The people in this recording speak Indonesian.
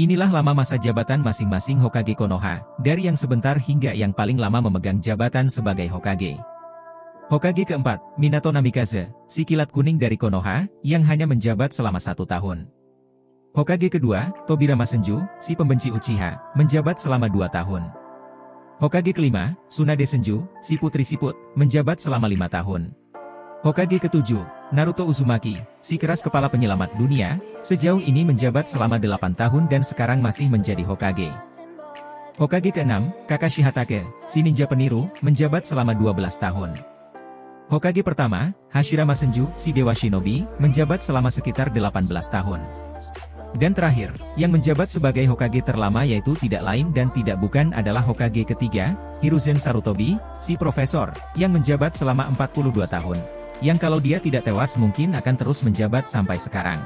Inilah lama masa jabatan masing-masing Hokage Konoha, dari yang sebentar hingga yang paling lama memegang jabatan sebagai Hokage. Hokage keempat, Minato Namikaze, si kilat kuning dari Konoha, yang hanya menjabat selama satu tahun. Hokage kedua, Tobirama Senju, si pembenci Uchiha, menjabat selama dua tahun. Hokage kelima, Tsunade Senju, si putri siput, menjabat selama lima tahun. Hokage ketujuh, Naruto Uzumaki, si keras kepala penyelamat dunia, sejauh ini menjabat selama 8 tahun dan sekarang masih menjadi Hokage. Hokage keenam, Kakashi Hatake, si ninja peniru, menjabat selama 12 tahun. Hokage pertama, Hashirama Senju, si dewa shinobi, menjabat selama sekitar 18 tahun. Dan terakhir, yang menjabat sebagai Hokage terlama yaitu tidak lain dan tidak bukan adalah Hokage ketiga, Hiruzen Sarutobi, si profesor, yang menjabat selama 42 tahun yang kalau dia tidak tewas mungkin akan terus menjabat sampai sekarang.